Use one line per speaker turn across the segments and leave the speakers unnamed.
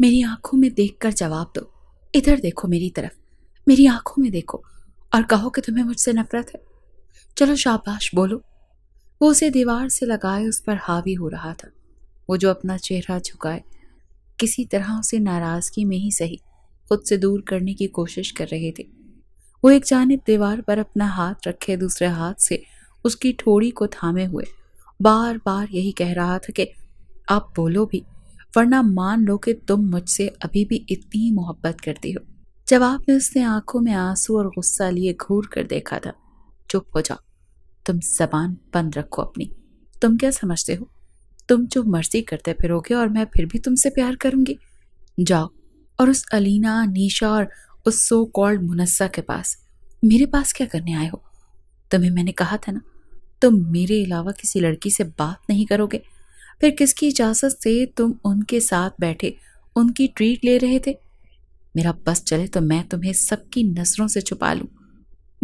मेरी आँखों में देखकर जवाब दो। इधर देखो मेरी तरफ़। मेरी आँखों में देखो। और कहो कि तुम्हें मुझसे नफरत है। चलो शाबाश, बोलो। वो उसे दीवार से लगाए, उस पर हावी हो रहा था। वो जो अपना चेहरा झुकाए, किसी तरह उसे नाराज़गी में ही सही, खुद से दूर करने की कोशिश कर रहे थे। वो एक जानब दीवार पर अपना हाथ रखे, दूसरे हाथ से उसकी ठोड़ी को थामे हुए बार बार यही कह रहा था कि, आप बोलो भी। वरना मान लो कि तुम मुझसे अभी भी इतनी ही मोहब्बत करती हो। जवाब में उसने आँखों में आँसू और गुस्सा लिए घूर कर देखा था, चुप हो जाओ। तुम जबान बंद रखो अपनी। तुम क्या समझते हो? तुम जो मर्ज़ी करते फिरोगे और मैं फिर भी तुमसे प्यार करूँगी। जाओ और उस अलीना, नीशा और उस सो कॉल्ड मुनस्सा के पास, मेरे पास क्या करने आए हो? तुम्हें मैंने कहा था ना, तुम मेरे अलावा किसी लड़की से बात नहीं करोगे। फिर किसकी इजाज़त से तुम उनके साथ बैठे? उनकी ट्रीट ले रहे थे? मेरा बस चले तो मैं तुम्हें सबकी नज़रों से छुपा लूँ,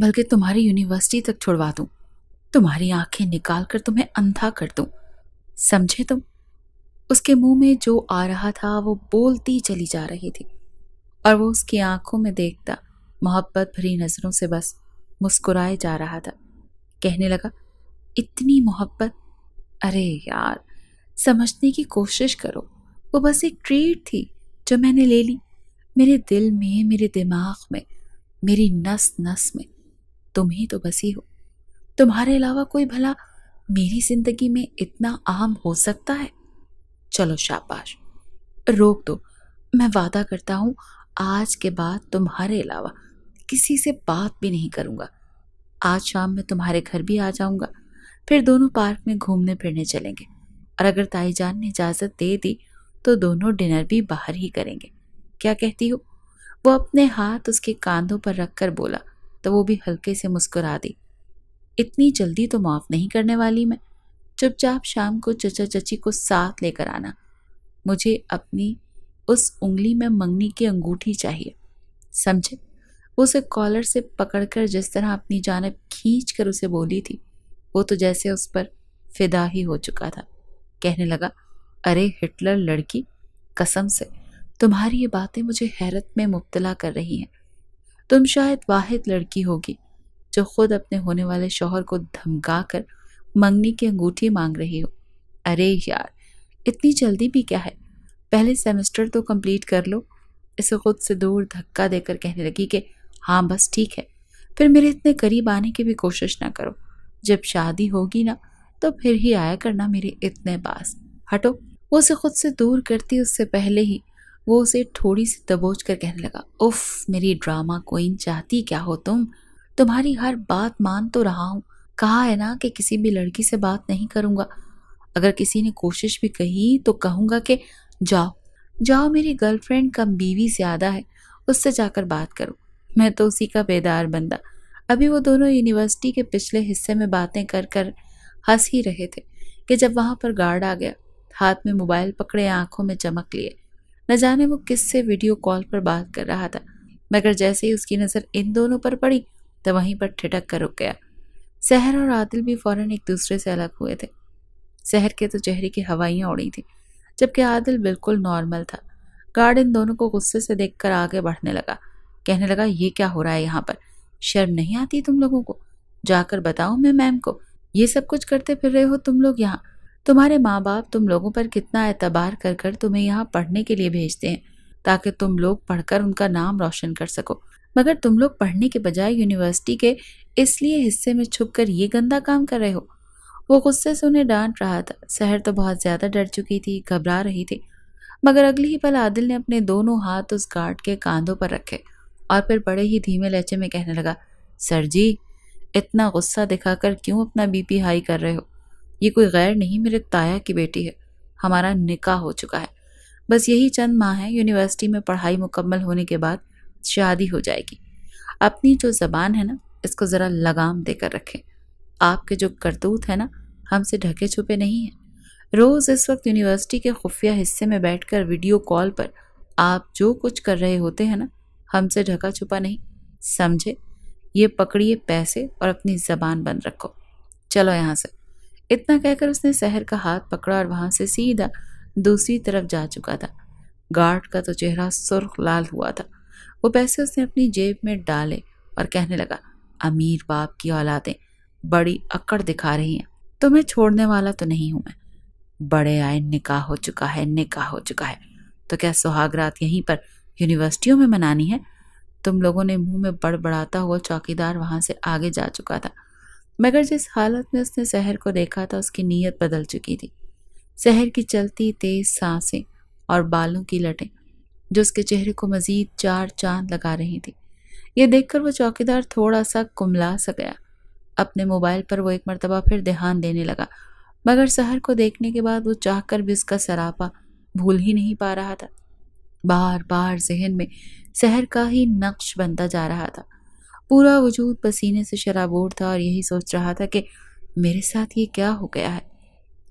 बल्कि तुम्हारी यूनिवर्सिटी तक छुड़वा दूँ। तुम्हारी आँखें निकाल कर तुम्हें अंधा कर दूँ। समझे तुम? उसके मुँह में जो आ रहा था, वो बोलती चली जा रही थी, और वो उसकी आँखों में देखता, मोहब्बत भरी नज़रों से बस मुस्कुराए जा रहा था। कहने लगा, इतनी मोहब्बत? अरे यार समझने की कोशिश करो। वो बस एक ट्रीट थी जो मैंने ले ली। मेरे दिल में, मेरे दिमाग में, मेरी नस नस में। तुम ही तो बसी हो। तुम्हारे अलावा कोई भला मेरी ज़िंदगी में इतना अहम हो सकता है? चलो शाबाश। रोक दो। मैं वादा करता हूँ, आज के बाद तुम्हारे अलावा किसी से बात भी नहीं करूँगा। आज शाम में तुम्हारे घर भी आ जाऊँगा। फिर दोनों पार्क में घूमने फिरने चलेंगे। और अगर ताईजान ने इजाज़त दे दी तो दोनों डिनर भी बाहर ही करेंगे। क्या कहती हो? वो अपने हाथ उसके कांधों पर रखकर बोला तो वो भी हल्के से मुस्कुरा दी। इतनी जल्दी तो माफ़ नहीं करने वाली मैं। चुपचाप शाम को चचा चची को साथ लेकर आना। मुझे अपनी उस उंगली में मंगनी की अंगूठी चाहिए। समझे? उसे कॉलर से पकड़कर जिस तरह अपनी जानब खींच कर उसे बोली थी, वो तो जैसे उस पर फिदा ही हो चुका था। कहने लगा, अरे हिटलर लड़की, कसम से, तुम्हारी ये बातें मुझे हैरत में मुब्तला कर रही हैं। तुम शायद वाहिद लड़की होगी, जो खुद अपने होने वाले शोहर को धमका कर मंगनी की अंगूठी मांग रही हो। अरे यार, इतनी जल्दी भी क्या है? पहले सेमेस्टर तो कंप्लीट कर लो। इसे खुद से दूर धक्का देकर कहने लगी कि हाँ बस ठीक है। फिर मेरे इतने करीब आने की भी कोशिश ना करो। जब शादी होगी ना तो फिर ही आया करना मेरे इतने पास। हटो। वो उसे खुद से दूर करती, उससे पहले ही वो उसे थोड़ी सी दबोच कर कहने लगा, उफ, मेरी ड्रामा क्वीन, चाहती क्या हो तुम? तुम्हारी हर बात मान तो रहा हूँ। कहा है ना कि किसी भी लड़की से बात नहीं करूँगा। अगर किसी ने कोशिश भी कही तो कहूँगा कि जाओ। जाओ मेरी गर्लफ्रेंड कम बीवी ज़्यादा है, उससे जाकर बात करो। मैं तो उसी का बेदार बंदा। अभी वो दोनों यूनिवर्सिटी के पिछले हिस्से में बातें कर कर हंस ही रहे थे कि जब वहाँ पर गार्ड आ गया, हाथ में मोबाइल पकड़े, आँखों में चमक लिए। न जाने वो किससे वीडियो कॉल पर बात कर रहा था, मगर जैसे ही उसकी नज़र इन दोनों पर पड़ी तो वहीं पर ठिटक कर रुक गया। शहर और आदिल भी फ़ौरन एक दूसरे से अलग हुए थे। शहर के तो चेहरे की हवाइयाँ उड़ी थी, जबकि आदिल बिल्कुल नॉर्मल था। गार्ड इन दोनों को गुस्से से देखकर आगे बढ़ने लगा। कहने लगा, ये क्या हो रहा है यहाँ पर? शर्म नहीं आती तुम लोगों को? जाकर बताओ मैं मैम को। ये सब कुछ करते फिर रहे हो तुम लोग यहाँ? तुम्हारे माँ बाप तुम लोगों पर कितना एतबार कर कर तुम्हें यहाँ पढ़ने के लिए भेजते हैं, ताकि तुम लोग पढ़कर उनका नाम रोशन कर सको। मगर तुम लोग पढ़ने के बजाय यूनिवर्सिटी के इसलिए हिस्से में छुप कर ये गंदा काम कर रहे हो? वो गुस्से से उन्हें डांट रहा था। शहर तो बहुत ज़्यादा डर चुकी थी, घबरा रही थी। मगर अगली ही पल आदिल ने अपने दोनों हाथ उस गार्ड के कांधों पर रखे और फिर बड़े ही धीमे लहचे में कहने लगा, सर जी इतना गुस्सा दिखाकर क्यों अपना बीपी हाई कर रहे हो? ये कोई गैर नहीं, मेरे ताया की बेटी है। हमारा निकाह हो चुका है। बस यही चंद माह है यूनिवर्सिटी में पढ़ाई मुकम्मल होने के बाद शादी हो जाएगी। अपनी जो ज़बान है ना, इसको ज़रा लगाम देकर रखें। आपके जो करतूत है ना, हमसे ढके छुपे नहीं हैं। रोज़ इस वक्त यूनिवर्सिटी के खुफिया हिस्से में बैठकर वीडियो कॉल पर आप जो कुछ कर रहे होते हैं ना, हमसे ढका छुपा नहीं। समझे? ये पकड़िए पैसे और अपनी जबान बंद रखो। चलो यहाँ से। इतना कहकर उसने शहर का हाथ पकड़ा और वहाँ से सीधा दूसरी तरफ़ जा चुका था। गार्ड का तो चेहरा सुर्ख लाल हुआ था। वो पैसे उसने अपनी जेब में डाले और कहने लगा, अमीर बाप की औलादें, बड़ी अकड़ दिखा रही हैं। तो मैं छोड़ने वाला तो नहीं हूँ मैं। बड़े आए, निकाह हो चुका है, निकाह हो चुका है। तो क्या सुहागरात यहीं पर यूनिवर्सिटियों में मनानी है? तुम लोगों ने मुँह में बड़बड़ाता हुआ चौकीदार वहाँ से आगे जा चुका था। मगर जिस हालत में उसने शहर को देखा था, उसकी नीयत बदल चुकी थी। शहर की चलती तेज साँसें और बालों की लटें, जो उसके चेहरे को मजीद चार चाँद लगा रही थी। ये देखकर वो चौकीदार थोड़ा सा कुमला सा गया। अपने मोबाइल पर वो एक मरतबा फिर ध्यान देने लगा। मगर शहर को देखने के बाद वो चाहकर भी उसका सरापा भूल ही नहीं पा रहा था। बार बार जहन में शहर का ही नक्श बनता जा रहा था। पूरा वजूद पसीने से शराबोर था और यही सोच रहा था कि मेरे साथ ये क्या हो गया है।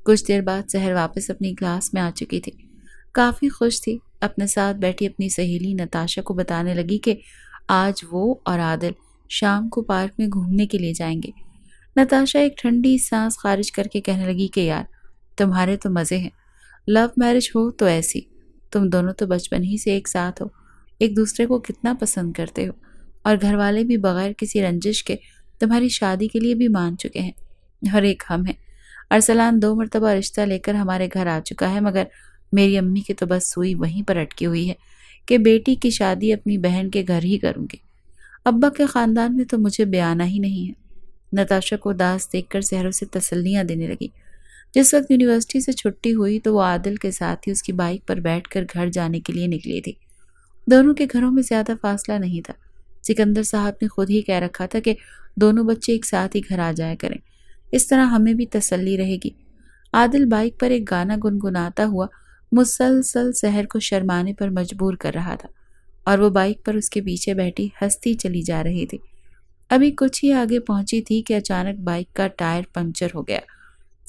कुछ देर बाद शहर वापस अपनी क्लास में आ चुकी थी। काफ़ी खुश थी। अपने साथ बैठी अपनी सहेली नताशा को बताने लगी कि आज वो और आदिल शाम को पार्क में घूमने के लिए जाएँगे। नताशा एक ठंडी सांस खारिज करके कहने लगी कि, यार, तुम्हारे तो मज़े हैं। लव मैरिज हो तो ऐसी। तुम दोनों तो बचपन ही से एक साथ हो। एक दूसरे को कितना पसंद करते हो। और घर वाले भी बगैर किसी रंजिश के तुम्हारी शादी के लिए भी मान चुके हैं। और एक हम हैं। अरसलान दो मरतबा रिश्ता लेकर हमारे घर आ चुका है, मगर मेरी अम्मी की तो बस सुई वहीं पर अटकी हुई है कि बेटी की शादी अपनी बहन के घर ही करूँगी। अब्बा के ख़ानदान में तो मुझे बयाना ही नहीं है। नताशा को दास देखकर सहरों से तसल्लियाँ देने लगी। जिस वक्त यूनिवर्सिटी से छुट्टी हुई तो वो आदिल के साथ ही उसकी बाइक पर बैठकर घर जाने के लिए निकली थी। दोनों के घरों में ज़्यादा फासला नहीं था। सिकंदर साहब ने खुद ही कह रखा था कि दोनों बच्चे एक साथ ही घर आ जाया करें। इस तरह हमें भी तसल्ली रहेगी। आदिल बाइक पर एक गाना गुनगुनाता हुआ मुसलसल शहर को शर्माने पर मजबूर कर रहा था और वो बाइक पर उसके पीछे बैठी हंसती चली जा रही थी। अभी कुछ ही आगे पहुँची थी कि अचानक बाइक का टायर पंक्चर हो गया।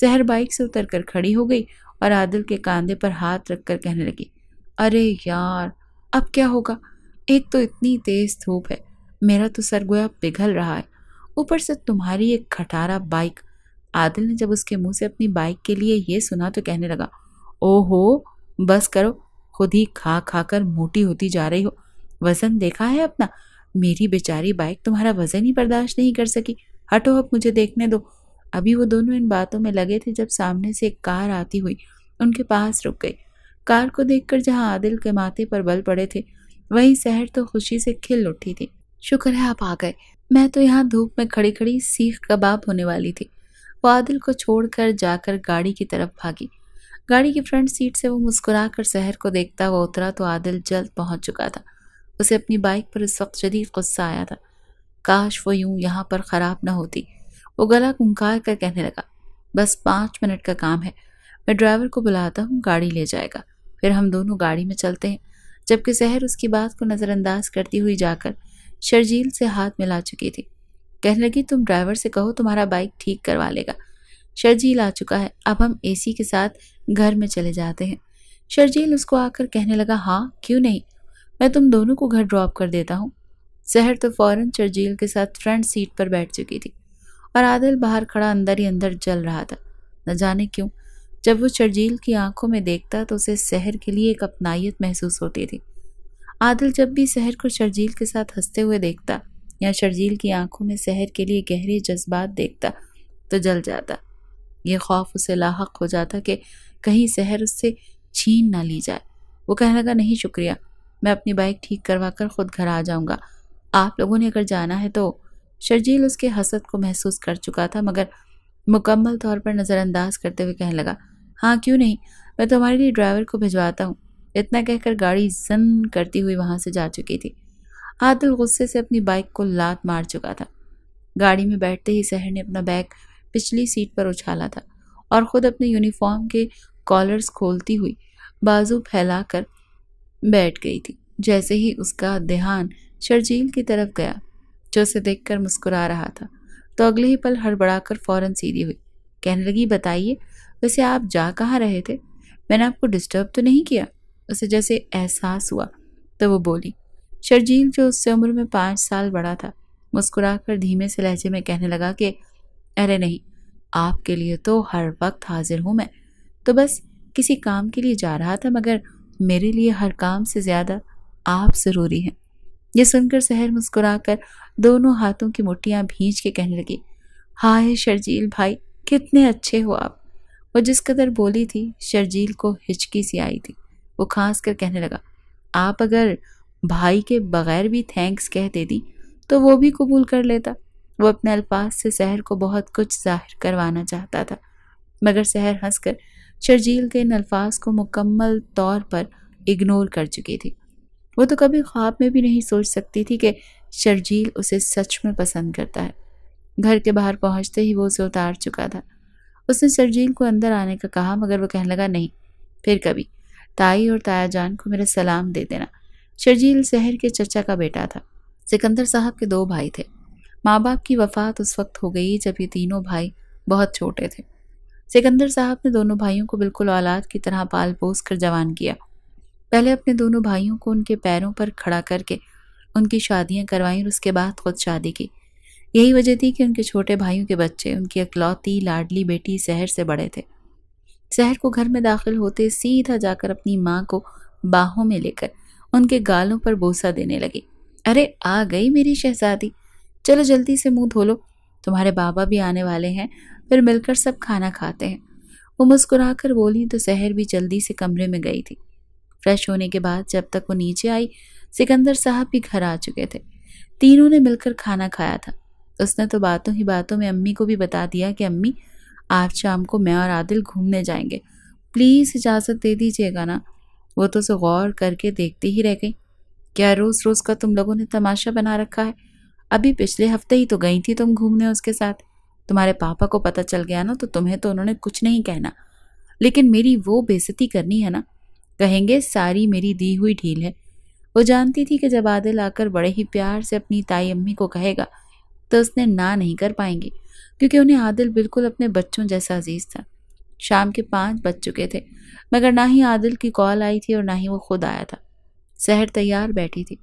जहर बाइक से उतर कर खड़ी हो गई और आदिल के कांधे पर हाथ रख कर कहने लगी, अरे यार, अब क्या होगा? एक तो इतनी तेज धूप है, मेरा तो सर गोया पिघल रहा है। ऊपर से तुम्हारी एक खटारा बाइक। आदिल ने जब उसके मुँह से अपनी बाइक के लिए ये सुना तो कहने लगा, ओहो, बस करो, खुद ही खा खा कर मोटी होती जा रही हो। वज़न देखा है अपना? मेरी बेचारी बाइक तुम्हारा वज़न ही बर्दाश्त नहीं कर सकी। हटो अब मुझे देखने दो। अभी वो दोनों इन बातों में लगे थे जब सामने से एक कार आती हुई उनके पास रुक गई। कार को देखकर जहाँ आदिल के माथे पर बल पड़े थे, वहीं शहर तो खुशी से खिल उठी थी। शुक्र है आप आ गए। मैं तो यहाँ धूप में खड़ी खड़ी सीख कबाब होने वाली थी। वो आदिल को छोड़कर जाकर गाड़ी की तरफ़ भागी। गाड़ी की फ्रंट सीट से वो मुस्कुरा कर शहर को देखता हुआ उतरा तो आदिल जल्द पहुँच चुका था। उसे अपनी बाइक पर इस वक्त शदीद गुस्सा आया था। काश वो यूँ यहाँ पर ख़राब न होती। वो गला कुंकार कर कहने लगा, बस पाँच मिनट का काम है। मैं ड्राइवर को बुलाता हूँ, गाड़ी ले जाएगा। फिर हम दोनों गाड़ी में चलते हैं। जबकि शहर उसकी बात को नज़रअंदाज करती हुई जाकर शर्जील से हाथ मिला चुकी थी। कहने लगी, तुम ड्राइवर से कहो, तुम्हारा बाइक ठीक करवा लेगा। शर्जील आ चुका है। अब हम एसी के साथ घर में चले जाते हैं। शर्जील उसको आकर कहने लगा हाँ क्यों नहीं? मैं तुम दोनों को घर ड्रॉप कर देता हूँ। शहर तो फ़ौरन शर्जील के साथ फ्रंट सीट पर बैठ चुकी थी। और आदिल बाहर खड़ा अंदर ही अंदर जल रहा था। न जाने क्यों, जब वो शर्जील की आँखों में देखता तो उसे शहर के लिए एक अपनाइत महसूस होती थी। आदिल जब भी शहर को शर्जील के साथ हँसते हुए देखता या शर्जील की आँखों में शहर के लिए गहरे जज्बात देखता तो जल जाता। ये खौफ उसे लाक हो जाता कि कहीं शहर उससे छीन ना ली जाए। वो कहने लगा, नहीं, शुक्रिया, मैं अपनी बाइक ठीक करवा कर खुद घर आ जाऊँगा। आप लोगों ने अगर जाना है तो शर्जील उसके हसद को महसूस कर चुका था, मगर मुकम्मल तौर पर नज़रअंदाज करते हुए कहने लगा हाँ क्यों नहीं? मैं तुम्हारे लिए ड्राइवर को भिजवाता हूँ। इतना कहकर गाड़ी जन करती हुई वहाँ से जा चुकी थी। आदिल गुस्से से अपनी बाइक को लात मार चुका था। गाड़ी में बैठते ही शहर ने अपना बैग पिछली सीट पर उछाला था और ख़ुद अपने यूनिफॉर्म के कॉलर्स खोलती हुई बाजू फैलाकर बैठ गई थी, जैसे ही उसका ध्यान शर्जील की तरफ़ गया। जो उसे देखकर मुस्कुरा रहा था। तो अगले ही पल हड़बड़ाकर फ़ौरन सीधी हुई। कहने लगी, बताइए, वैसे आप जा कहाँ रहे थे? मैंने आपको डिस्टर्ब तो नहीं किया? उसे जैसे एहसास हुआ तो वो बोली शर्जील जो उससे उम्र में पाँच साल बड़ा था, मुस्कुराकर धीमे से लहजे में कहने लगा कि, अरे नहीं, आपके लिए तो हर वक्त हाजिर हूँ मैं। तो बस किसी काम के लिए जा रहा था, मगर मेरे लिए हर काम से ज़्यादा आप ज़रूरी हैं। ये सुनकर सहर मुस्कुराकर दोनों हाथों की मुट्ठियाँ भींच के कहने लगी, हाय शर्जील भाई, कितने अच्छे हो आप। वो जिस कदर बोली थी, शर्जील को हिचकी सी आई थी। वो खास कर कहने लगा, आप अगर भाई के बगैर भी थैंक्स कह देती तो वो भी कबूल कर लेता। वो अपने अल्फाज से सहर को बहुत कुछ ज़ाहिर करवाना चाहता था। मगर सहर हंसकर शर्जील के इन अल्फाज को मुकम्मल तौर पर इग्नोर कर चुकी थी। वो तो कभी ख्वाब में भी नहीं सोच सकती थी कि शर्जील उसे सच में पसंद करता है। घर के बाहर पहुँचते ही वो उसे उतार चुका था। उसने शर्जील को अंदर आने का कहा, मगर वो कहने लगा, नहीं, फिर कभी। ताई और ताया जान को मेरा सलाम दे देना। शर्जील शहर के चचा का बेटा था। सिकंदर साहब के दो भाई थे। माँ बाप की वफात उस वक्त हो गई जब ये तीनों भाई बहुत छोटे थे। सिकंदर साहब ने दोनों भाइयों को बिल्कुल औलाद की तरह पाल पोस कर जवान किया। पहले अपने दोनों भाइयों को उनके पैरों पर खड़ा करके उनकी शादियाँ करवाई और उसके बाद खुद शादी की। यही वजह थी कि उनके छोटे भाइयों के बच्चे, उनकी अकलौती लाडली बेटी शहर से बड़े थे। शहर को घर में दाखिल होते सीधा जाकर अपनी माँ को बाहों में लेकर उनके गालों पर बोसा देने लगी। अरे, आ गई मेरी शहजादी। चलो जल्दी से मुँह धो लो। तुम्हारे बाबा भी आने वाले हैं, फिर मिलकर सब खाना खाते हैं। वो मुस्कुराकर बोली तो शहर भी जल्दी से कमरे में गई थी। फ्रेश होने के बाद जब तक वो नीचे आई, सिकंदर साहब भी घर आ चुके थे। तीनों ने मिलकर खाना खाया था। उसने तो बातों ही बातों में अम्मी को भी बता दिया कि, अम्मी, आज शाम को मैं और आदिल घूमने जाएँगे। प्लीज़ इजाज़त दे दीजिएगा ना? वो तो उसे गौर करके देखती ही रह गई। क्या रोज़ रोज़ का तुम लोगों ने तमाशा बना रखा है? अभी पिछले हफ़्ते ही तो गई थी तुम घूमने उसके साथ। तुम्हारे पापा को पता चल गया ना तो तुम्हें तो उन्होंने कुछ नहीं कहना। लेकिन मेरी वो बेजती करनी है ना कहेंगे, सारी मेरी दी हुई ढील है। वो जानती थी कि जब आदिल आकर बड़े ही प्यार से अपनी ताई अम्मी को कहेगा तो उसने ना नहीं कर पाएँगे, क्योंकि उन्हें आदिल बिल्कुल अपने बच्चों जैसा अज़ीज़ था। शाम के पाँच बज चुके थे, मगर ना ही आदिल की कॉल आई थी और ना ही वो खुद आया था। शहर तैयार बैठी थी।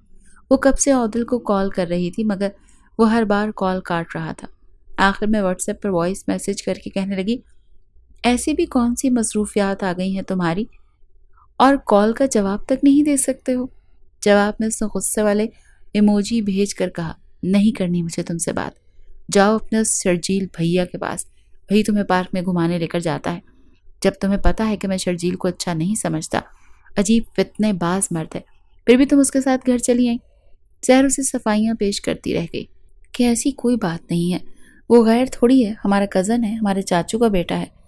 वो कब से आदिल को कॉल कर रही थी, मगर वो हर बार कॉल काट रहा था। आखिर में व्हाट्सएप पर वॉइस मैसेज करके कहने लगी, ऐसी भी कौन सी मसरूफियात आ गई हैं तुम्हारी? और कॉल का जवाब तक नहीं दे सकते हो। जवाब में उसने गुस्से वाले इमोजी भेज कर कहा, नहीं करनी मुझे तुमसे बात। जाओ अपने उस शर्जील भैया के पास। वही तुम्हें पार्क में घुमाने लेकर जाता है। जब तुम्हें पता है कि मैं शर्जील को अच्छा नहीं समझता, अजीब फितने बाज मर्द है, फिर भी तुम उसके साथ घर चली आई। जहर उसे सफाइयाँ पेश करती रह गई कि ऐसी कोई बात नहीं है। वो गैर थोड़ी है, हमारा कज़न है, हमारे चाचू का बेटा है।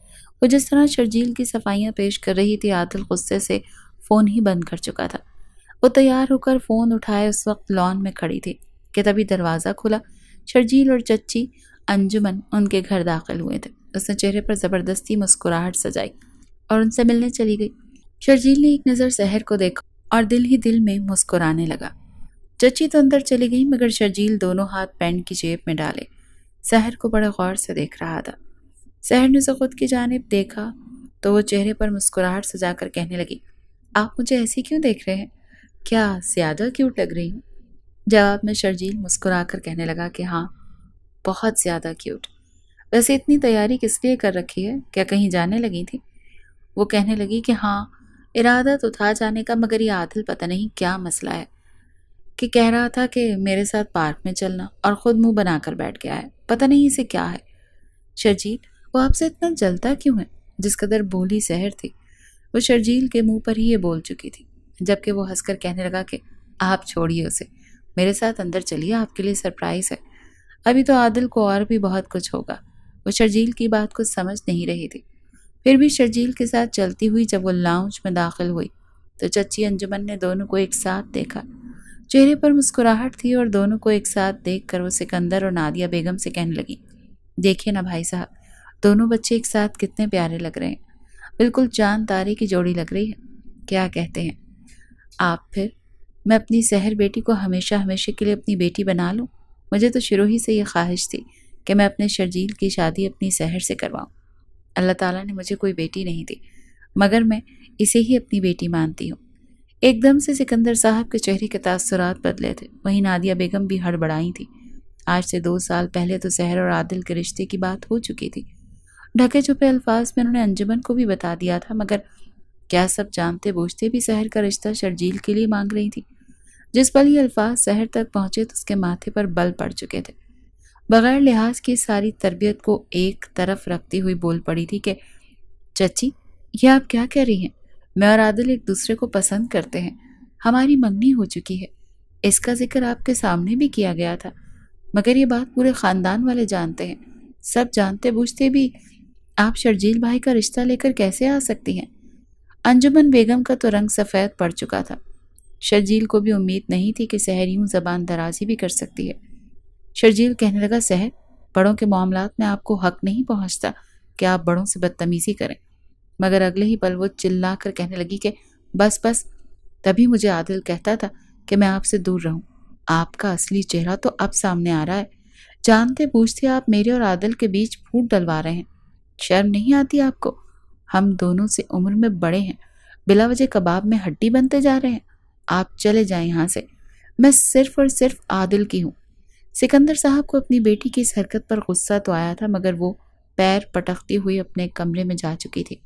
वो जिस तरह शर्जील की सफाइयाँ पेश कर रही थी आदिल गुस्से से फ़ोन ही बंद कर चुका था। वो तैयार होकर फ़ोन उठाए, उस वक्त लॉन में खड़ी थी कि तभी दरवाज़ा खुला। शर्जील और चच्ची, अंजुमन उनके घर दाखिल हुए थे। उसने चेहरे पर ज़बरदस्ती मुस्कुराहट सजाई और उनसे मिलने चली गई। शर्जील ने एक नज़र शहर को देखा और दिल ही दिल में मुस्कुराने लगा। चची तो अंदर चली गई, मगर शर्जील दोनों हाथ पैंट की जेब में डाले। शहर को बड़े गौर से देख रहा था। सहर ने उसे खुद की जानब देखा तो वो चेहरे पर मुस्कुराहट सजा कर कहने लगी, आप मुझे ऐसी क्यों देख रहे हैं? क्या ज़्यादा क्यूट लग रही हूँ? जवाब में शर्जील मुस्कुरा कर कहने लगा कि हाँ बहुत ज़्यादा क्यूट वैसे इतनी तैयारी किस लिए कर रखी है? क्या कहीं जाने लगी थी? वो कहने लगी कि हाँ इरादा तो था जाने का, मगर ये आदिल पता नहीं क्या मसला है। कि कह रहा था कि मेरे साथ पार्क में चलना और ख़ुद मुँह बनाकर बैठ गया है, पता नहीं इसे क्या है? शर्जील वो आपसे इतना जलता क्यों है? जिस कदर बोली सहर थी। वो शर्जील के मुँह पर ही ये बोल चुकी थी, जबकि वो हंसकर कहने लगा कि, आप छोड़िए उसे। मेरे साथ अंदर चलिए, आपके लिए सरप्राइज़ है। अभी तो आदिल को और भी बहुत कुछ होगा। वो शर्जील की बात को समझ नहीं रही थी। फिर भी शर्जील के साथ चलती हुई जब वो लाउंज में दाखिल हुई तो चच्ची अंजुमन ने दोनों को एक साथ देखा। चेहरे पर मुस्कुराहट थी और दोनों को एक साथ देखकर वो सिकंदर और नादिया बेगम से कहने लगी, देखिए ना भाई साहब दोनों बच्चे एक साथ कितने प्यारे लग रहे हैं। बिल्कुल चाँद तारे की जोड़ी लग रही है। क्या कहते हैं? आप फिर, मैं अपनी सहर बेटी को हमेशा हमेशा के लिए अपनी बेटी बना लूँ? मुझे तो शुरू ही से ये ख्वाहिश थी कि मैं अपने शर्जील की शादी अपनी सहर से करवाऊँ। अल्लाह ताला ने मुझे कोई बेटी नहीं दी, मगर मैं इसे ही अपनी बेटी मानती हूँ। एकदम से सिकंदर साहब के चेहरे के तासरात बदले थे। वहीं नादिया बेगम भी हड़बड़ाई थी। आज से दो साल पहले तो सहर और आदिल के रिश्ते की बात हो चुकी थी। ढके छुपे अल्फाज में उन्होंने अंजुमन को भी बता दिया था, मगर क्या सब जानते बूझते भी शहर का रिश्ता शर्जील के लिए मांग रही थी? जिस पल ये अल्फाज शहर तक पहुँचे तो उसके माथे पर बल पड़ चुके थे। बगैर लिहाज की सारी तरबियत को एक तरफ़ रखती हुई बोल पड़ी थी कि, चची, ये आप क्या कह रही हैं? मैं और आदिल एक दूसरे को पसंद करते हैं। हमारी मंगनी हो चुकी है। इसका ज़िक्र आपके सामने भी किया गया था। मगर ये बात पूरे ख़ानदान वाले जानते हैं। सब जानते बूझते भी आप शर्जील भाई का रिश्ता लेकर कैसे आ सकती हैं? अंजुमन बेगम का तो रंग सफ़ेद पड़ चुका था। शर्जील को भी उम्मीद नहीं थी कि सहर यूँ जबान दराजी भी कर सकती है। शर्जील कहने लगा सहर बड़ों के मामला में आपको हक नहीं पहुँचता कि आप बड़ों से बदतमीज़ी करें। मगर अगले ही पल वो चिल्ला कर कहने लगी कि, बस बस, तभी मुझे आदिल कहता था कि मैं आपसे दूर रहूँ। आपका असली चेहरा तो अब सामने आ रहा है। जानते पूछते आप मेरे और आदिल के बीच फूट डलवा रहे हैं। शर्म नहीं आती आपको? हम दोनों से उम्र में बड़े हैं। बिला वजह कबाब में हड्डी बनते जा रहे हैं। आप चले जाएँ यहाँ से। मैं सिर्फ़ और सिर्फ़ आदिल की हूँ। सिकंदर साहब को अपनी बेटी की इस हरकत पर गुस्सा तो आया था, मगर वो पैर पटकती हुई अपने कमरे में जा चुकी थी।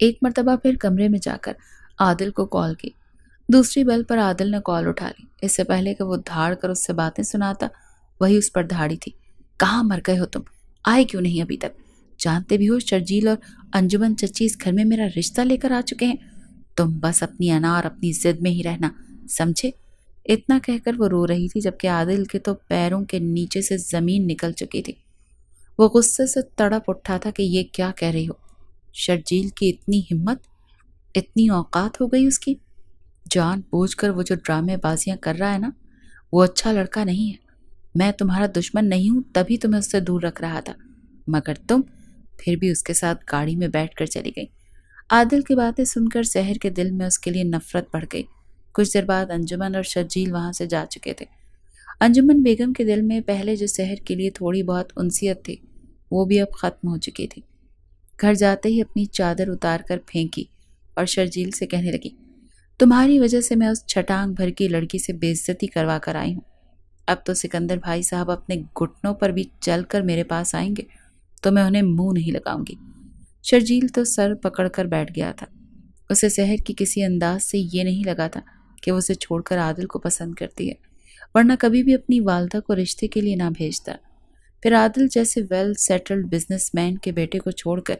एक मरतबा फिर कमरे में जाकर आदिल को कॉल की। दूसरी बल पर आदिल ने कॉल उठा ली। इससे पहले कि वो धाड़ कर उससे बातें सुनाता, वही उस पर धाड़ी थी। कहाँ मर गए हो तुम? आए क्यों नहीं अभी तक? जानते भी हो, शर्जील और अंजुमन चच्ची इस घर में मेरा रिश्ता लेकर आ चुके हैं। तुम बस अपनी अना और अपनी जिद में ही रहना, समझे? इतना कहकर वो रो रही थी, जबकि आदिल के तो पैरों के नीचे से ज़मीन निकल चुकी थी। वो गुस्से से तड़प उठा था कि ये क्या कह रही हो? शर्जील की इतनी हिम्मत, इतनी औकात हो गई उसकी। जान बूझ कर वो जो ड्रामेबाजियाँ कर रहा है ना, वो अच्छा लड़का नहीं है। मैं तुम्हारा दुश्मन नहीं हूँ, तभी तुम्हें उससे दूर रख रहा था। मगर तुम फिर भी उसके साथ गाड़ी में बैठ कर चली गई। आदिल की बातें सुनकर शहर के दिल में उसके लिए नफरत बढ़ गई। कुछ देर बाद अंजुमन और शर्जील वहाँ से जा चुके थे। अंजुमन बेगम के दिल में पहले जो शहर के लिए थोड़ी बहुत उनसीयत थी, वो भी अब ख़त्म हो चुकी थी। घर जाते ही अपनी चादर उतार कर फेंकी और शर्जील से कहने लगी, तुम्हारी वजह से मैं उस छटांग भर की लड़की से बेइज्जती करवा कर आई हूँ। अब तो सिकंदर भाई साहब अपने घुटनों पर भी चलकर मेरे पास आएँगे तो मैं उन्हें मुँह नहीं लगाऊँगी। शर्जील तो सर पकड़कर बैठ गया था। उसे शहर की किसी अंदाज से ये नहीं लगा था कि वो उसे छोड़कर आदिल को पसंद करती है, वरना कभी भी अपनी वालदा को रिश्ते के लिए ना भेजता। फिर आदिल जैसे वेल सेटल्ड बिजनेसमैन के बेटे को छोड़कर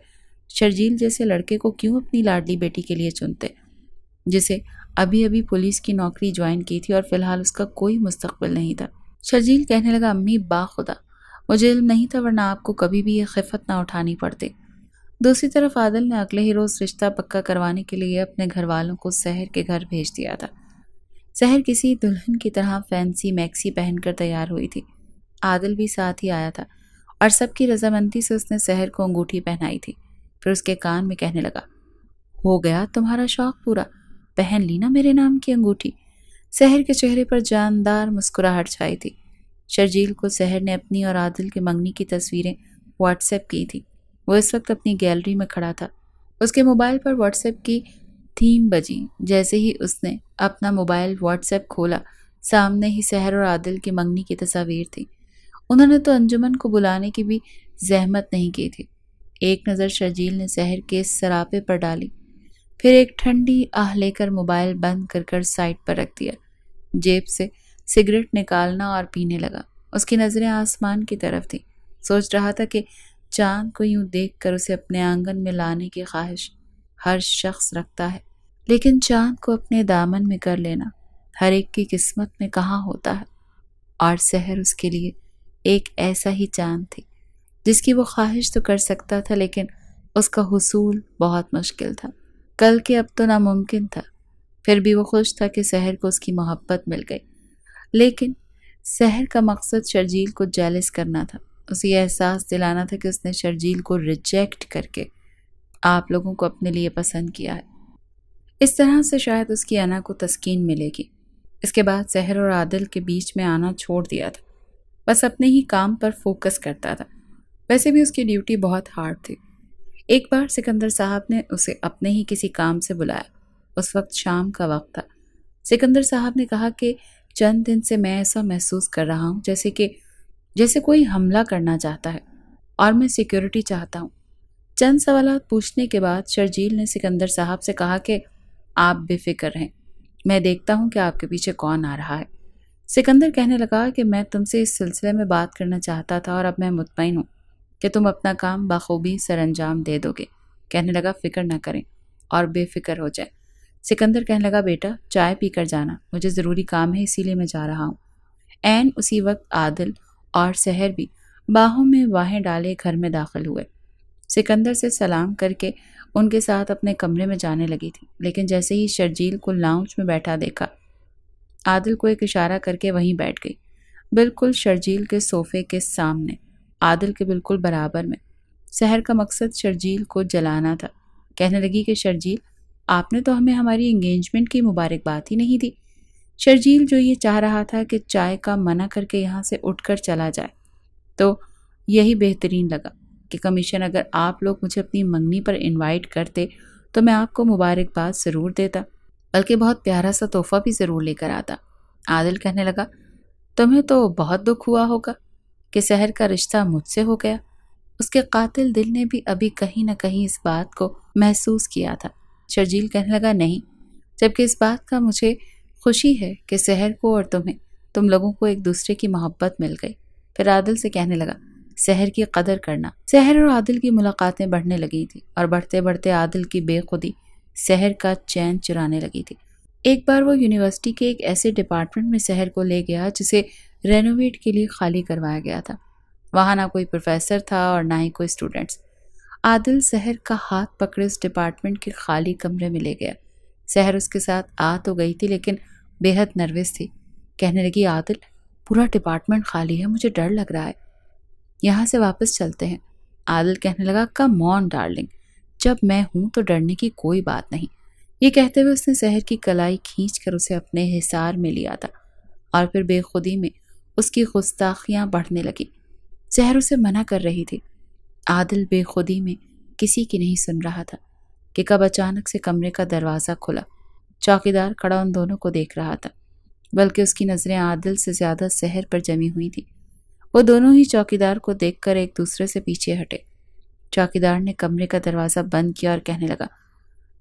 शर्जील जैसे लड़के को क्यों अपनी लाडली बेटी के लिए चुनते? जिसे अभी अभी पुलिस की नौकरी ज्वाइन की थी और फ़िलहाल उसका कोई मुस्तकबिल नहीं था। शर्जील कहने लगा, अम्मी बा खुदा मुझे इल्म नहीं था, वरना आपको कभी भी ये खिफत ना उठानी पड़ती। दूसरी तरफ़ आदिल ने अगले ही रोज़ रिश्ता पक्का करवाने के लिए अपने घर वालों को शहर के घर भेज दिया था। शहर किसी दुल्हन की तरह फैंसी मैक्सी पहनकर तैयार हुई थी। आदिल भी साथ ही आया था और सबकी रजामंदी से उसने शहर को अंगूठी पहनाई थी। फिर उसके कान में कहने लगा, हो गया तुम्हारा शौक पूरा? पहन ली ना मेरे नाम की अंगूठी? शहर के चेहरे पर जानदार मुस्कुराहट छाई थी। शर्जील को शहर ने अपनी और आदिल के मंगनी की तस्वीरें व्हाट्सएप की थी। वो इस वक्त अपनी गैलरी में खड़ा था। उसके मोबाइल पर व्हाट्सएप की थीम बजी। जैसे ही उसने अपना मोबाइल व्हाट्सएप खोला, सामने ही सहर और आदिल की मंगनी की तस्वीर थी। उन्होंने तो अंजुमन को बुलाने की भी जहमत नहीं की थी। एक नज़र शर्जील ने शहर के सरापे पर डाली। फिर एक ठंडी आह लेकर मोबाइल बंद कर कर साइड पर रख दिया। जेब से सिगरेट निकालना और पीने लगा। उसकी नज़रें आसमान की तरफ़ थी। सोच रहा था कि चाँद को यूँ देख कर उसे अपने आँगन में लाने की ख्वाहिश हर शख्स रखता है। लेकिन चाँद को अपने दामन में कर लेना हर एक की किस्मत में कहाँ होता है? और शहर उसके लिए एक ऐसा ही चाँद थी, जिसकी वो ख्वाहिश तो कर सकता था, लेकिन उसका हसूल बहुत मुश्किल था। कल के अब तो नामुमकिन था। फिर भी वो खुश था कि शहर को उसकी मोहब्बत मिल गई। लेकिन शहर का मकसद शर्जील को जैलिस करना था। उसे यह एहसास दिलाना था कि उसने शर्जील को रिजेक्ट करके आप लोगों को अपने लिए पसंद किया है। इस तरह से शायद उसकी अना को तस्कीन मिलेगी। इसके बाद शहर और आदिल के बीच में आना छोड़ दिया था। बस अपने ही काम पर फोकस करता था। वैसे भी उसकी ड्यूटी बहुत हार्ड थी। एक बार सिकंदर साहब ने उसे अपने ही किसी काम से बुलाया। उस वक्त शाम का वक्त था। सिकंदर साहब ने कहा कि चंद दिन से मैं ऐसा महसूस कर रहा हूँ, जैसे कि, जैसे कोई हमला करना चाहता है, और मैं सिक्योरिटी चाहता हूँ। चंद सवाल पूछने के बाद शर्जील ने सिकंदर साहब से कहा कि, आप बेफिक्र रहें मैं देखता हूँ कि आपके पीछे कौन आ रहा है। सिकंदर कहने लगा कि मैं तुमसे इस सिलसिले में बात करना चाहता था और अब मैं मुतमिन हूँ कि तुम अपना काम बखूबी सर अंजाम दे दोगे। कहने लगा, फ़िक्र ना करें और बेफिक्र हो जाए। सिकंदर कहने लगा, बेटा, चाय पी कर जाना। मुझे ज़रूरी काम है, इसीलिए मैं जा रहा हूँ। एन उसी वक्त आदिल और सहर भी बाहों में वाहें डाले घर में दाखिल हुए। सिकंदर से सलाम करके उनके साथ अपने कमरे में जाने लगी थी, लेकिन जैसे ही शर्जील को लाउंज में बैठा देखा, आदिल को एक इशारा करके वहीं बैठ गई। बिल्कुल शर्जील के सोफे के सामने, आदिल के बिल्कुल बराबर में। शहर का मकसद शर्जील को जलाना था। कहने लगी कि, शर्जील आपने तो हमें हमारी इंगेजमेंट की मुबारकबाद ही नहीं दी। शर्जील जो ये चाह रहा था कि चाय का मना करके यहाँ से उठकर चला जाए तो यही बेहतरीन लगा कि कमीशन अगर आप लोग मुझे अपनी मंगनी पर इनवाइट करते तो मैं आपको मुबारकबाद ज़रूर देता, बल्कि बहुत प्यारा सा तोहफा भी ज़रूर लेकर आता। आदिल कहने लगा, तुम्हें तो बहुत दुख हुआ होगा कि शहर का रिश्ता मुझसे हो गया। उसके कातिल दिल ने भी अभी कहीं ना कहीं इस बात को महसूस किया था। शर्जील कहने लगा, नहीं, जबकि इस बात का मुझे खुशी है कि शहर को और तुम्हें, तुम लोगों को एक दूसरे की मोहब्बत मिल गई। फिर आदिल से कहने लगा शहर की कदर करना। शहर और आदिल की मुलाकातें बढ़ने लगी थी और बढ़ते बढ़ते आदिल की बेखुदी शहर का चैन चुराने लगी थी। एक बार वो यूनिवर्सिटी के एक ऐसे डिपार्टमेंट में शहर को ले गया, जिसे रेनोवेट के लिए खाली करवाया गया था। वहाँ ना कोई प्रोफेसर था और ना ही कोई स्टूडेंट्स। आदिल शहर का हाथ पकड़े उस डिपार्टमेंट के खाली कमरे में ले गया। शहर उसके साथ आ तो गई थी, लेकिन बेहद नर्वस थी। कहने लगी, आदिल, पूरा डिपार्टमेंट खाली है, मुझे डर लग रहा है। यहाँ से वापस चलते हैं। आदिल कहने लगा, कम ऑन, डार्लिंग। जब मैं हूँ तो डरने की कोई बात नहीं। ये कहते हुए उसने शहर की कलाई खींच कर उसे अपने हिसार में लिया था और फिर बेखुदी में उसकी गुस्ताखियाँ बढ़ने लगी। शहर उसे मना कर रही थी। आदिल बेखुदी में किसी की नहीं सुन रहा था कि कब अचानक से कमरे का दरवाज़ा खुला। चौकीदार खड़ा उन दोनों को देख रहा था, बल्कि उसकी नज़रें आदिल से ज़्यादा शहर पर जमी हुई थी। वो दोनों ही चौकीदार को देखकर एक दूसरे से पीछे हटे। चौकीदार ने कमरे का दरवाज़ा बंद किया और कहने लगा,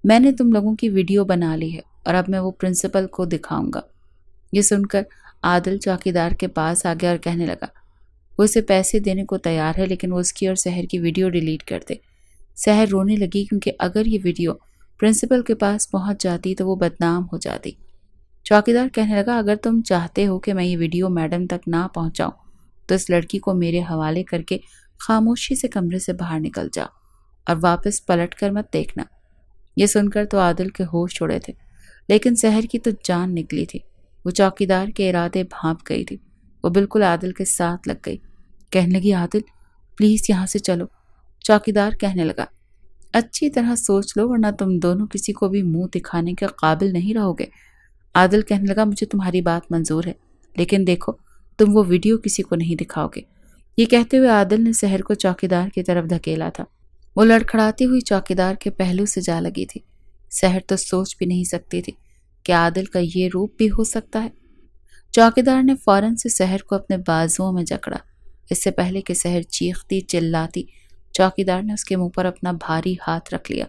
मैंने तुम लोगों की वीडियो बना ली है और अब मैं वो प्रिंसिपल को दिखाऊँगा। ये सुनकर आदिल चौकीदार के पास आ गया और कहने लगा वो उसे पैसे देने को तैयार है, लेकिन वो उसकी और शहर की वीडियो डिलीट कर दे। शहर रोने लगी क्योंकि अगर ये वीडियो प्रिंसिपल के पास पहुँच जाती तो वो बदनाम हो जाती। चौकीदार कहने लगा, अगर तुम चाहते हो कि मैं ये वीडियो मैडम तक ना पहुंचाऊं तो इस लड़की को मेरे हवाले करके खामोशी से कमरे से बाहर निकल जाओ और वापस पलट कर मत देखना। ये सुनकर तो आदिल के होश छोड़े थे, लेकिन शहर की तो जान निकली थी। वो चौकीदार के इरादे भाप गई थी। वो बिल्कुल आदिल के साथ लग गई। कहने लगी, आदिल प्लीज़ यहाँ से चलो। चौकीदार कहने लगा, अच्छी तरह सोच लो, वरना तुम दोनों किसी को भी मुँह दिखाने के काबिल नहीं रहोगे। आदिल कहने लगा, मुझे तुम्हारी बात मंजूर है, लेकिन देखो, तुम वो वीडियो किसी को नहीं दिखाओगे। ये कहते हुए आदिल ने शहर को चौकीदार की तरफ़ धकेला था। वो लड़खड़ाती हुई चौकीदार के पहलू से जा लगी थी। शहर तो सोच भी नहीं सकती थी कि आदिल का ये रूप भी हो सकता है। चौकीदार ने फ़ौरन से शहर को अपने बाजुओं में जकड़ा। इससे पहले कि शहर चीखती, चिल्लाती, चौकीदार ने उसके मुँह पर अपना भारी हाथ रख लिया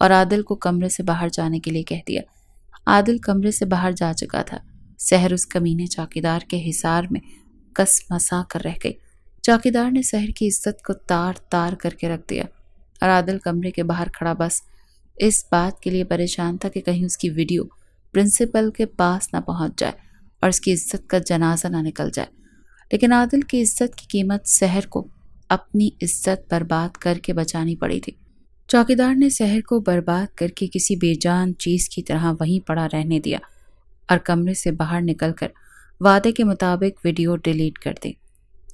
और आदिल को कमरे से बाहर जाने के लिए कह दिया। आदिल कमरे से बाहर जा चुका था। शहर उस कमीने चौकीदार के हिसार में कस मसा कर रह गई। चौकीदार ने शहर की इज़्ज़त को तार तार करके रख दिया और आदिल कमरे के बाहर खड़ा। बस इस बात के लिए परेशान था कि कहीं उसकी वीडियो प्रिंसिपल के पास ना पहुँच जाए। और उसकी इज़्ज़त का जनाजा ना निकल जाए। लेकिन आदिल की इज़्ज़त की कीमत शहर को अपनी इज़्ज़त बर्बाद करके बचानी पड़ी थी। चौकीदार ने शहर को बर्बाद करके किसी बेजान चीज़ की तरह वहीं पड़ा रहने दिया और कमरे से बाहर निकलकर वादे के मुताबिक वीडियो डिलीट कर दी।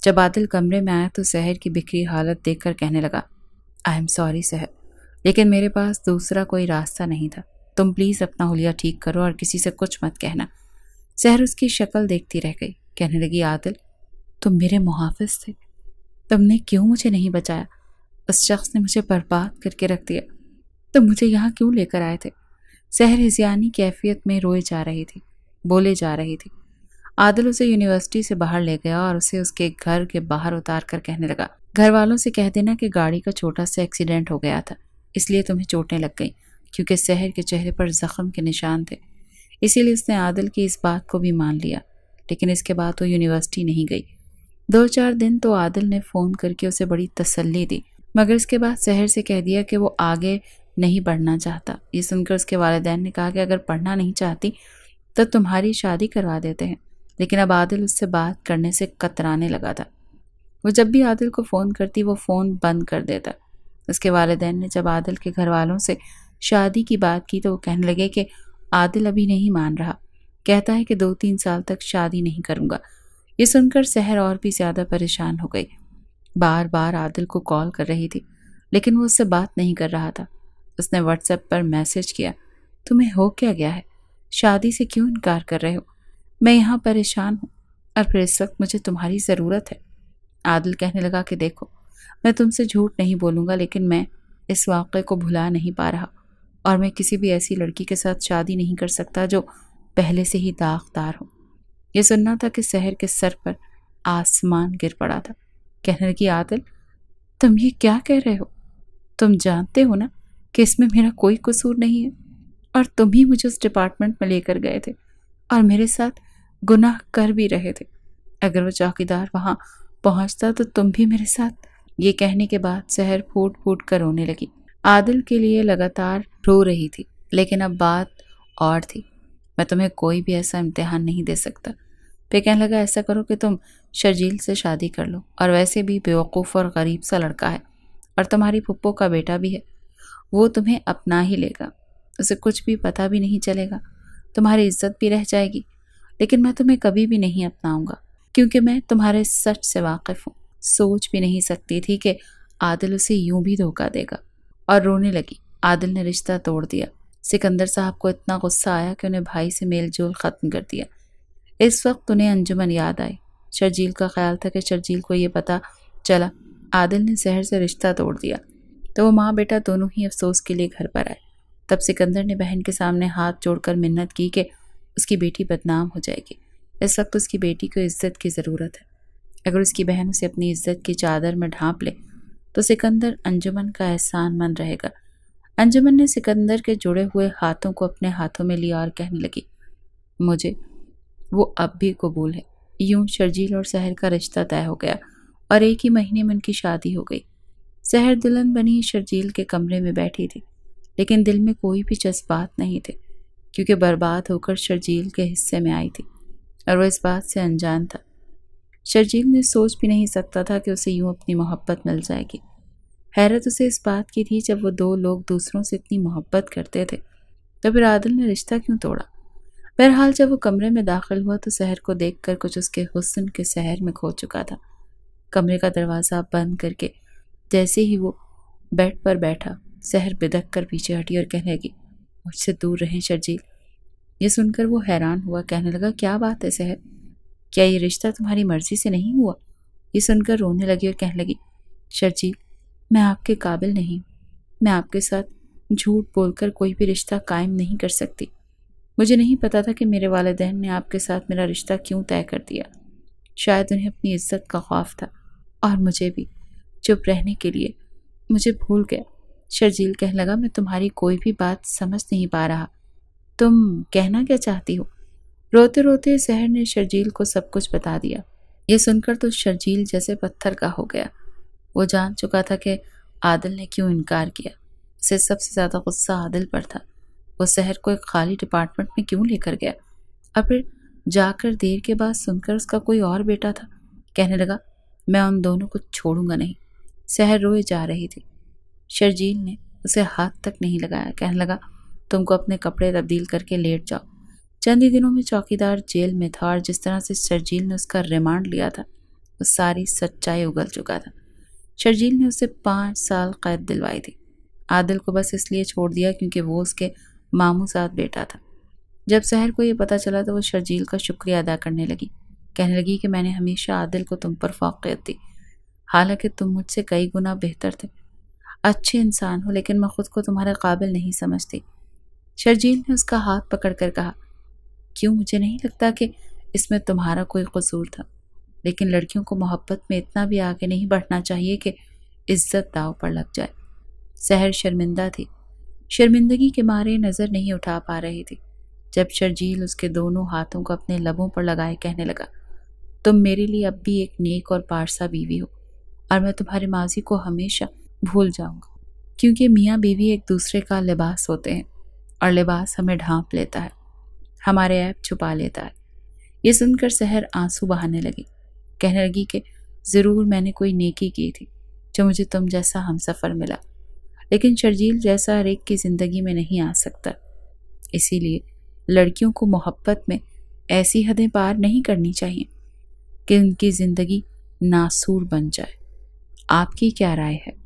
जब आदिल कमरे में आया तो शहर की बिखरी हालत देखकर कहने लगा, आई एम सॉरी शहर, लेकिन मेरे पास दूसरा कोई रास्ता नहीं था। तुम प्लीज़ अपना हुलिया ठीक करो और किसी से कुछ मत कहना। शहर उसकी शक्ल देखती रह गई, कहने लगी, आदिल, तुम मेरे मुहाफिज थे। तुमने क्यों मुझे नहीं बचाया? उस शख्स ने मुझे बर्बाद करके रख दिया। तुम मुझे यहाँ क्यों लेकर आए थे? शहर हिजियानी कैफियत में रोए जा रही थी, बोले जा रही थी। आदिल उसे यूनिवर्सिटी से बाहर ले गया और उसे उसके घर के बाहर उतार कर कहने लगा घर वालों से कह देना कि गाड़ी का छोटा सा एक्सीडेंट हो गया था, इसलिए तुम्हें चोटें लग गई, क्योंकि शहर के चेहरे पर जख्म के निशान थे। इसीलिए उसने आदिल की इस बात को भी मान लिया, लेकिन इसके बाद वो यूनिवर्सिटी नहीं गई। दो चार दिन तो आदिल ने फ़ोन करके उसे बड़ी तसल्ली दी, मगर इसके बाद शहर से कह दिया कि वो आगे नहीं बढ़ना चाहता। ये सुनकर उसके वालदेन ने कहा कि अगर पढ़ना नहीं चाहती तो तुम्हारी शादी करवा देते हैं। लेकिन अब आदिल उससे बात करने से कतराने लगा था। वो जब भी आदिल को फ़ोन करती, वो फ़ोन बंद कर देता। उसके वालदेन ने जब आदिल के घर वालों से शादी की बात की तो वो कहने लगे कि आदिल अभी नहीं मान रहा। कहता है कि दो तीन साल तक शादी नहीं करूँगा। ये सुनकर सहर और भी ज़्यादा परेशान हो गई। बार बार आदिल को कॉल कर रही थी, लेकिन वो उससे बात नहीं कर रहा था। उसने व्हाट्सएप पर मैसेज किया, तुम्हें हो क्या गया है? शादी से क्यों इनकार कर रहे हो? मैं यहाँ परेशान हूँ और फिर इस वक्त मुझे तुम्हारी ज़रूरत है। आदिल कहने लगा कि, देखो, मैं तुमसे झूठ नहीं बोलूँगा, लेकिन मैं इस वाक़े को भुला नहीं पा रहा। और मैं किसी भी ऐसी लड़की के साथ शादी नहीं कर सकता जो पहले से ही दागदार हो। यह सुनना था कि शहर के सर पर आसमान गिर पड़ा था। कहने लगी, आदिल, तुम ये क्या कह रहे हो? तुम जानते हो ना कि इसमें मेरा कोई कसूर नहीं है और तुम ही मुझे उस डिपार्टमेंट में लेकर गए थे और मेरे साथ गुनाह कर भी रहे थे। अगर वो चौकीदार वहाँ पहुँचता तो तुम भी मेरे साथ। ये कहने के बाद शहर फूट फूट कर रोने लगी। आदिल के लिए लगातार रो रही थी, लेकिन अब बात और थी। मैं तुम्हें कोई भी ऐसा इम्तिहान नहीं दे सकता। फिर कहने लगा, ऐसा करो कि तुम शर्जील से शादी कर लो, और वैसे भी बेवकूफ़ और गरीब सा लड़का है, और तुम्हारी पुप्पो का बेटा भी है। वो तुम्हें अपना ही लेगा, उसे कुछ भी पता भी नहीं चलेगा, तुम्हारी इज़्ज़त भी रह जाएगी, लेकिन मैं तुम्हें कभी भी नहीं अपनाऊँगा, क्योंकि मैं तुम्हारे सच से वाकिफ़ हूँ। सोच भी नहीं सकती थी कि आदिल उसे यूँ भी धोखा देगा। और रोने लगी। आदिल ने रिश्ता तोड़ दिया। सिकंदर साहब को इतना गुस्सा आया कि उन्हें भाई से मेल जोल ख़त्म कर दिया। इस वक्त उन्हें अंजुमन याद आई शर्जील का ख्याल था कि शर्जील को ये पता चला, आदिल ने शहर से रिश्ता तोड़ दिया। तो वो माँ बेटा दोनों ही अफसोस के लिए घर पर आए। तब सिकंदर ने बहन के सामने हाथ जोड़कर मिन्नत की कि उसकी बेटी बदनाम हो जाएगी। इस वक्त उसकी बेटी को इज़्ज़त की ज़रूरत है। अगर उसकी बहन उसे अपनी इज़्ज़त की चादर में ढांप ले तो सिकंदर अंजुमन का एहसान मन रहेगा। अंजुमन ने सिकंदर के जुड़े हुए हाथों को अपने हाथों में लिया और कहने लगी, मुझे, वो अब भी कबूल है। यूँ शर्जील और शहर का रिश्ता तय हो गया और एक ही महीने में उनकी शादी हो गई। शहर दुल्हन बनी शर्जील के कमरे में बैठी थी, लेकिन दिल में कोई भी जज्बात नहीं थे, क्योंकि बर्बाद होकर शर्जील के हिस्से में आई थी और वह इस बात से अनजान था। शर्जील ने सोच भी नहीं सकता था कि उसे यूँ अपनी मोहब्बत मिल जाएगी। हैरत उसे इस बात की थी जब वो दो लोग दूसरों से इतनी मोहब्बत करते थे। तो फिर आदिल ने रिश्ता क्यों तोड़ा? बहरहाल जब वो कमरे में दाखिल हुआ तो शहर को देखकर कुछ उसके हुस्न के शहर में खो चुका था। कमरे का दरवाज़ा बंद करके जैसे ही वो बेड पर बैठा, शहर बिदक कर पीछे हटी और कहने लगी, मुझसे दूर रहें शर्जील। ये सुनकर वो हैरान हुआ, कहने लगा, क्या बात है शहर? क्या ये रिश्ता तुम्हारी मर्ज़ी से नहीं हुआ? ये सुनकर रोने लगी और कहने लगी शर्जील मैं आपके काबिल नहीं। मैं आपके साथ झूठ बोलकर कोई भी रिश्ता कायम नहीं कर सकती। मुझे नहीं पता था कि मेरे वालदेन ने आपके साथ मेरा रिश्ता क्यों तय कर दिया। शायद उन्हें अपनी इज़्ज़त का खौफ था। और मुझे भी, चुप रहने के लिए। मुझे भूल गया। शर्जील कहने लगा, मैं तुम्हारी कोई भी बात समझ नहीं पा रहा। तुम कहना क्या चाहती हो? रोते रोते सहर ने शर्जील को सब कुछ बता दिया। ये सुनकर तो शर्जील जैसे पत्थर का हो गया। वो जान चुका था कि आदिल ने क्यों इनकार किया। उसे सबसे ज़्यादा गुस्सा आदिल पर था। वो शहर को एक खाली डिपार्टमेंट में क्यों लेकर गया? और फिर जाकर देर के बाद सुनकर उसका कोई और बेटा था। कहने लगा, मैं उन दोनों को छोड़ूँगा नहीं। शहर रोए जा रही थी। शर्जील ने उसे हाथ तक नहीं लगाया। कहने लगा, तुमको अपने कपड़े तब्दील करके लेट जाओ। चंद ही दिनों में चौकीदार जेल में था और जिस तरह से शर्जील ने उसका रिमांड लिया था, वो सारी सच्चाई उगल चुका था। शर्जील ने उसे पाँच साल कैद दिलवाई थी। आदिल को बस इसलिए छोड़ दिया क्योंकि वो उसके मामू साथ बेटा था। जब शहर को ये पता चला तो वो शर्जील का शुक्रिया अदा करने लगी। कहने लगी कि मैंने हमेशा आदिल को तुम पर फोकियत दी। हालाँकि तुम मुझसे कई गुना बेहतर थे। अच्छे इंसान हो, लेकिन मैं खुद को तुम्हारे काबिल नहीं समझती। शर्जील ने उसका हाथ पकड़कर कहा क्यों मुझे नहीं लगता कि इसमें तुम्हारा कोई कसूर था। लेकिन लड़कियों को मोहब्बत में इतना भी आगे नहीं बढ़ना चाहिए कि इज़्ज़त दाव पर लग जाए। सहर शर्मिंदा थी। शर्मिंदगी के मारे नज़र नहीं उठा पा रही थी। जब शर्जील उसके दोनों हाथों को अपने लबों पर लगाए कहने लगा, तुम मेरे लिए अब भी एक नेक और पारसा बीवी हो और मैं तुम्हारे माजी को हमेशा भूल जाऊँगा। क्योंकि मियाँ बीवी एक दूसरे का लिबास होते हैं और लिबास हमें ढांप लेता है। हमारे ऐप छुपा लेता है। ये सुनकर सहर आँसू बहाने लगी। कहने लगी कि, ज़रूर मैंने कोई नेकी की थी, जो मुझे तुम जैसा हम सफ़र मिला। लेकिन शर्जील जैसा हर एक की ज़िंदगी में नहीं आ सकता। इसीलिए लड़कियों को मोहब्बत में ऐसी हदें पार नहीं करनी चाहिए, कि उनकी ज़िंदगी नासूर बन जाए। आपकी क्या राय है?